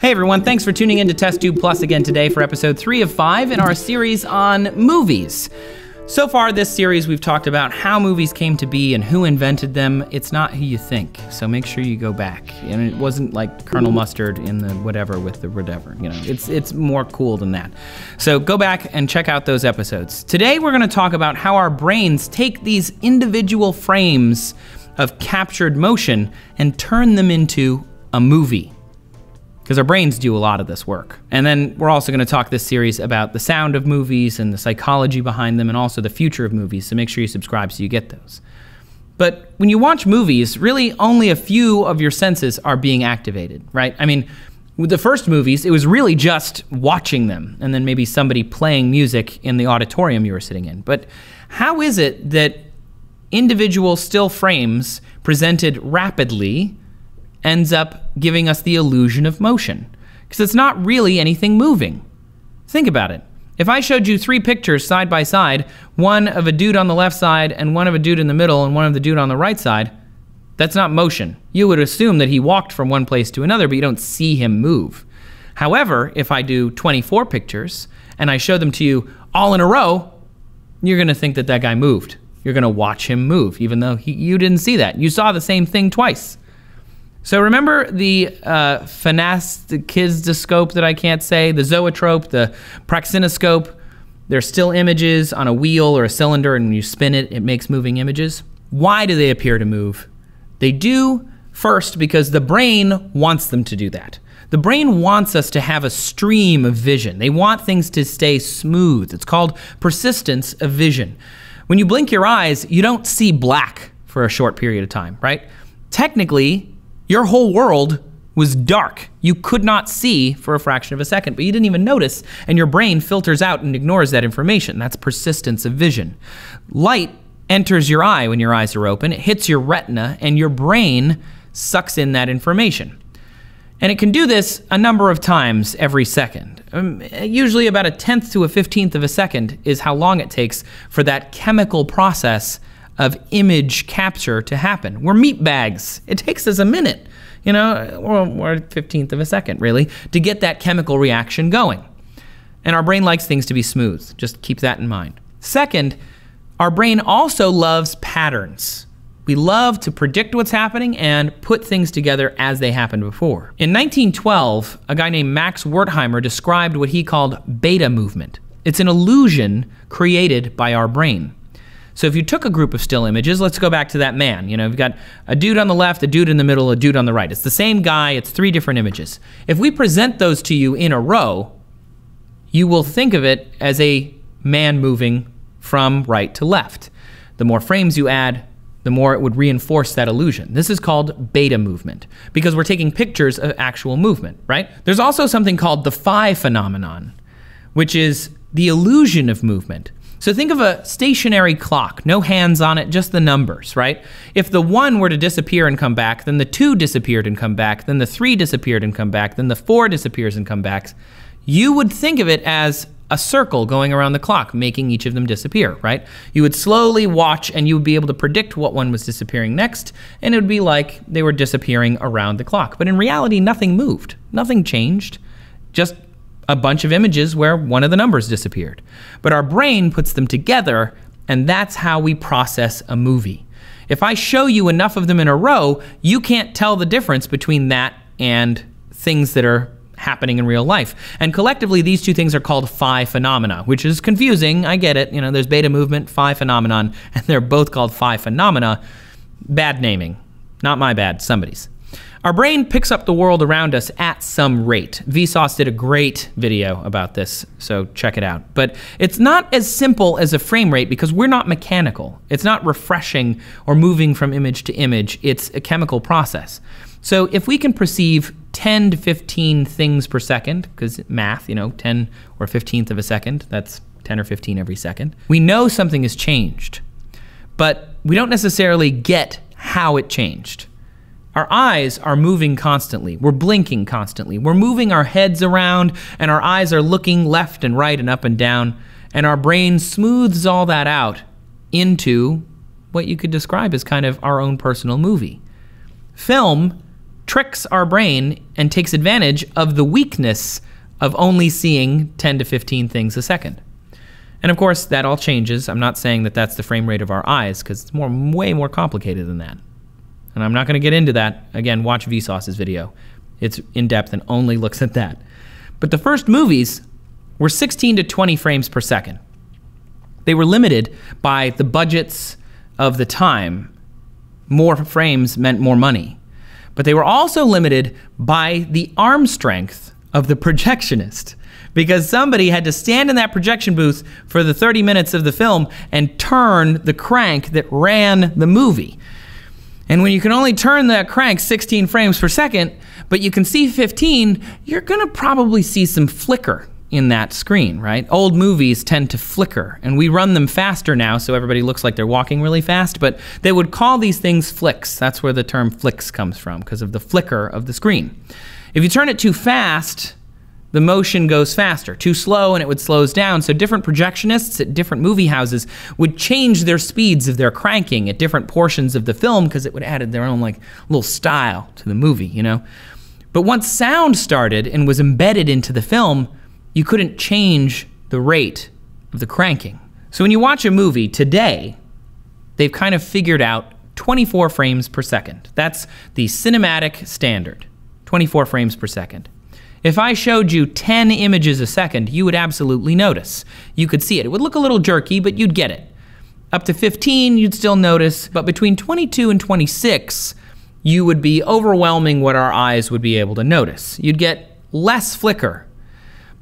Hey everyone, thanks for tuning in to Test Tube Plus again today for episode 3 of 5 in our series on movies. So far, this series, we've talked about how movies came to be and who invented them. It's not who you think, so make sure you go back. And it wasn't like Colonel Mustard in the whatever with the whatever. You know, it's it's more cool than that. So go back and check out those episodes. Today, we're going to talk about how our brains take these individual frames of captured motion and turn them into a movie because our brains do a lot of this work. And then we're also going to talk this series about the sound of movies and the psychology behind them and also the future of movies. So make sure you subscribe so you get those. But when you watch movies, really only a few of your senses are being activated, right? I mean, with the first movies, it was really just watching them and then maybe somebody playing music in the auditorium you were sitting in. But how is it that individual still frames presented rapidly ends up giving us the illusion of motion because it's not really anything moving. Think about it. If I showed you three pictures side by side, one of a dude on the left side and one of a dude in the middle and one of the dude on the right side, that's not motion. You would assume that he walked from one place to another, but you don't see him move. However, if I do 24 pictures and I show them to you all in a row, you're going to think that that guy moved. You're going to watch him move, even though he, you didn't see that. You saw the same thing twice. So remember the uh, phenastiscope that I can't say, the zoetrope, the praxinoscope. They're still images on a wheel or a cylinder, and when you spin it, it makes moving images. Why do they appear to move? They do first because the brain wants them to do that. The brain wants us to have a stream of vision. They want things to stay smooth. It's called persistence of vision. When you blink your eyes, you don't see black for a short period of time, right? Technically, your whole world was dark. You could not see for a fraction of a second, but you didn't even notice, and your brain filters out and ignores that information. That's persistence of vision. Light enters your eye when your eyes are open, it hits your retina, and your brain sucks in that information. And it can do this a number of times every second. Um, usually, about a tenth to a fifteenth of a second is how long it takes for that chemical process of image capture to happen. We're meat bags. It takes us a minute, you know, or, a fifteenth of a second, really, to get that chemical reaction going. And our brain likes things to be smooth. Just keep that in mind. Second, our brain also loves patterns. We love to predict what's happening and put things together as they happened before. In 1912, a guy named Max Wertheimer described what he called beta movement. It's an illusion created by our brain. So if you took a group of still images, let's go back to that man. You know, you've got a dude on the left, a dude in the middle, a dude on the right. It's the same guy, it's three different images. If we present those to you in a row, you will think of it as a man moving from right to left. The more frames you add, the more it would reinforce that illusion. This is called beta movement because we're taking pictures of actual movement, right? There's also something called the phi phenomenon, which is the illusion of movement. So think of a stationary clock, no hands on it, just the numbers, right? If the one were to disappear and come back, then the two disappeared and come back, then the three disappeared and come back, then the four disappears and come back. You would think of it as a circle going around the clock, making each of them disappear, right? You would slowly watch and you would be able to predict what one was disappearing next, and it would be like they were disappearing around the clock. But in reality, nothing moved, nothing changed, just a bunch of images where one of the numbers disappeared. But our brain puts them together, and that's how we process a movie. If I show you enough of them in a row, you can't tell the difference between that and things that are happening in real life. And collectively, these two things are called phi phenomena, which is confusing. I get it. You know, there's beta movement, phi phenomenon, and they're both called phi phenomena. Bad naming. Not my bad, somebody's. Our brain picks up the world around us at some rate. Vsauce did a great video about this, so check it out. But it's not as simple as a frame rate because we're not mechanical. It's not refreshing or moving from image to image. It's a chemical process. So if we can perceive 10 to 15 things per second, because math, you know, 10 or 15th of a second, that's 10 or 15 every second, we know something has changed. But we don't necessarily get how it changed. Our eyes are moving constantly. We're blinking constantly. We're moving our heads around, and our eyes are looking left and right and up and down. And our brain smooths all that out into what you could describe as kind of our own personal movie. Film tricks our brain and takes advantage of the weakness of only seeing 10 to 15 things a second. And of course, that all changes. I'm not saying that that's the frame rate of our eyes because it's more, way more complicated than that. And I'm not going to get into that. Again, watch Vsauce's video. It's in depth and only looks at that. But the first movies were 16 to 20 frames per second. They were limited by the budgets of the time. More frames meant more money. But they were also limited by the arm strength of the projectionist because somebody had to stand in that projection booth for the 30 minutes of the film and turn the crank that ran the movie. And when you can only turn that crank 16 frames per second, but you can see 15, you're going to probably see some flicker in that screen, right? Old movies tend to flicker, and we run them faster now, so everybody looks like they're walking really fast, but they would call these things flicks. That's where the term flicks comes from, because of the flicker of the screen. If you turn it too fast, the motion goes faster. Too slow and it would slows down. So different projectionists at different movie houses would change their speeds of their cranking at different portions of the film because it would add their own like little style to the movie, you know. But once sound started and was embedded into the film, you couldn't change the rate of the cranking. So when you watch a movie today, they've kind of figured out 24 frames per second. That's the cinematic standard, 24 frames per second. If I showed you 10 images a second, you would absolutely notice. You could see it. It would look a little jerky, but you'd get it. Up to 15, you'd still notice, but between 22 and 26, you would be overwhelming what our eyes would be able to notice. You'd get less flicker.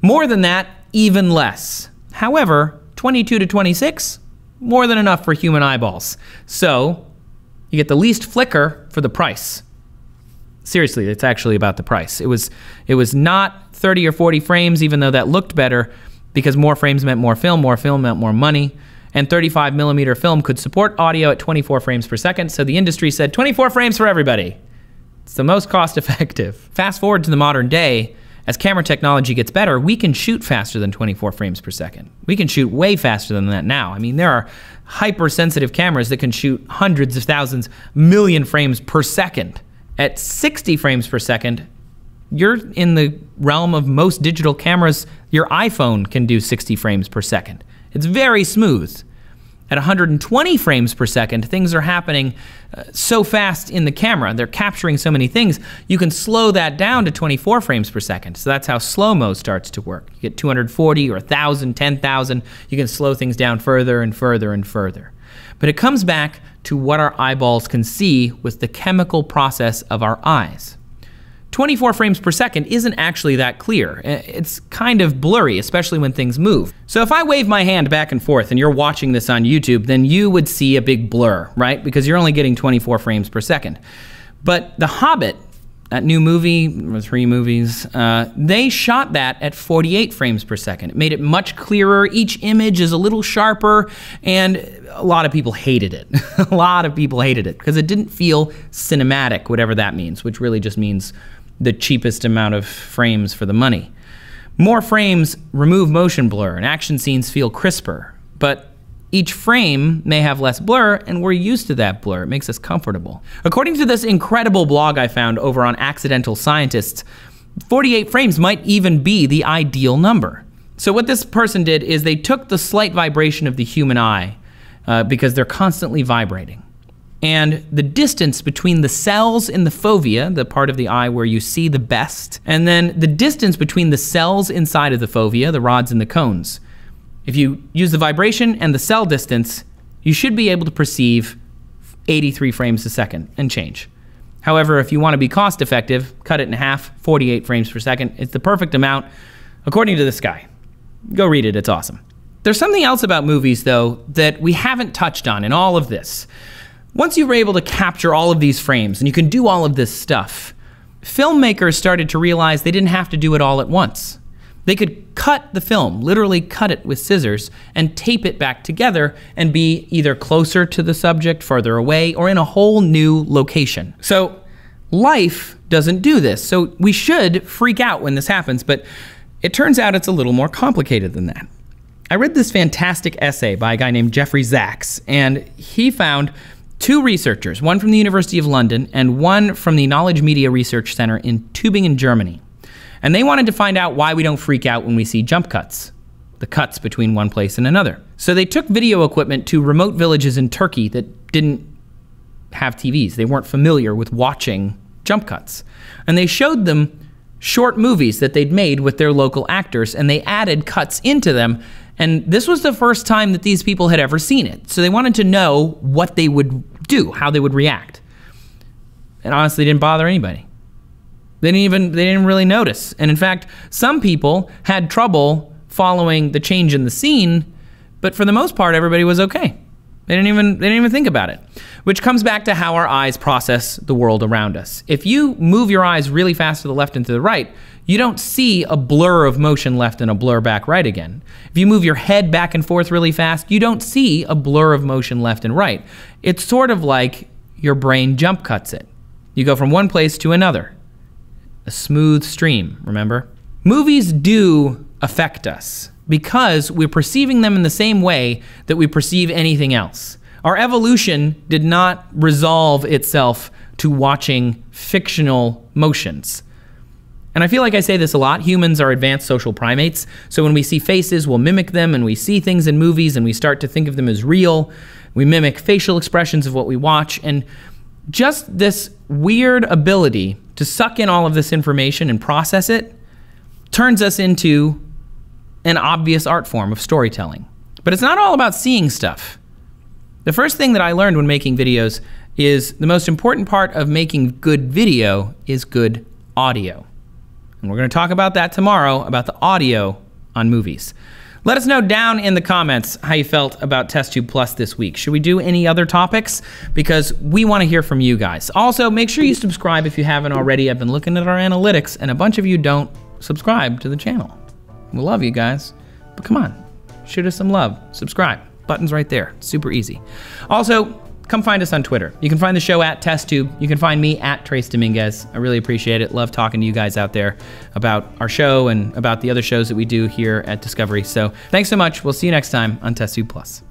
More than that, even less. However, 22 to 26, more than enough for human eyeballs. So, you get the least flicker for the price seriously, it's actually about the price. It was it was not 30 or 40 frames, even though that looked better, because more frames meant more film, more film meant more money. And 35 millimeter film could support audio at 24 frames per second, so the industry said 24 frames for everybody. It's the most cost effective. Fast forward to the modern day, as camera technology gets better, we can shoot faster than 24 frames per second. We can shoot way faster than that now. I mean, there are hypersensitive cameras that can shoot hundreds of thousands, million frames per second. At 60 frames per second, you're in the realm of most digital cameras. Your iPhone can do 60 frames per second. It's very smooth. At 120 frames per second, things are happening uh, so fast in the camera. They're capturing so many things. You can slow that down to 24 frames per second. So that's how slow mo starts to work. You get 240 or 1,000, 10,000. You can slow things down further and further and further. But it comes back to what our eyeballs can see with the chemical process of our eyes. 24 frames per second isn't actually that clear. It's kind of blurry, especially when things move. So if I wave my hand back and forth and you're watching this on YouTube, then you would see a big blur, right? Because you're only getting 24 frames per second. But The Hobbit that new movie, three movies, uh, they shot that at 48 frames per second. It made it much clearer. Each image is a little sharper, and a lot of people hated it. a lot of people hated it because it didn't feel cinematic, whatever that means, which really just means the cheapest amount of frames for the money. More frames remove motion blur, and action scenes feel crisper. But each frame may have less blur, and we're used to that blur. It makes us comfortable. According to this incredible blog I found over on Accidental Scientists, 48 frames might even be the ideal number. So what this person did is they took the slight vibration of the human eye, uh, because they're constantly vibrating, and the distance between the cells in the fovea, the part of the eye where you see the best, and then the distance between the cells inside of the fovea, the rods and the cones. If you use the vibration and the cell distance, you should be able to perceive 83 frames a second and change. However, if you want to be cost effective, cut it in half, 48 frames per second. It's the perfect amount, according to this guy. Go read it, it's awesome. There's something else about movies, though, that we haven't touched on in all of this. Once you were able to capture all of these frames and you can do all of this stuff, filmmakers started to realize they didn't have to do it all at once. They could cut the film, literally cut it with scissors, and tape it back together and be either closer to the subject, farther away, or in a whole new location. So, life doesn't do this. So, we should freak out when this happens, but it turns out it's a little more complicated than that. I read this fantastic essay by a guy named Jeffrey Zacks, and he found two researchers, one from the University of London and one from the Knowledge Media Research Center in Tübingen, Germany. And they wanted to find out why we don't freak out when we see jump cuts, the cuts between one place and another. So they took video equipment to remote villages in Turkey that didn't have TVs. They weren't familiar with watching jump cuts. And they showed them short movies that they'd made with their local actors and they added cuts into them. And this was the first time that these people had ever seen it. So they wanted to know what they would do, how they would react. And honestly, didn't bother anybody. They didn't even they didn't really notice. And in fact, some people had trouble following the change in the scene, but for the most part everybody was okay. They didn't even they didn't even think about it. Which comes back to how our eyes process the world around us. If you move your eyes really fast to the left and to the right, you don't see a blur of motion left and a blur back right again. If you move your head back and forth really fast, you don't see a blur of motion left and right. It's sort of like your brain jump cuts it. You go from one place to another a smooth stream, remember? Movies do affect us because we're perceiving them in the same way that we perceive anything else. Our evolution did not resolve itself to watching fictional motions. And I feel like I say this a lot humans are advanced social primates. So when we see faces, we'll mimic them, and we see things in movies and we start to think of them as real. We mimic facial expressions of what we watch. And just this weird ability to suck in all of this information and process it turns us into an obvious art form of storytelling. But it's not all about seeing stuff. The first thing that I learned when making videos is the most important part of making good video is good audio. And we're going to talk about that tomorrow about the audio on movies. Let us know down in the comments how you felt about Test Tube Plus this week. Should we do any other topics? Because we want to hear from you guys. Also, make sure you subscribe if you haven't already. I've been looking at our analytics, and a bunch of you don't subscribe to the channel. We love you guys, but come on, shoot us some love. Subscribe. Button's right there. Super easy. Also, come find us on Twitter. You can find the show at TestTube. You can find me at Trace Dominguez. I really appreciate it. Love talking to you guys out there about our show and about the other shows that we do here at Discovery. So thanks so much. We'll see you next time on TestTube Plus.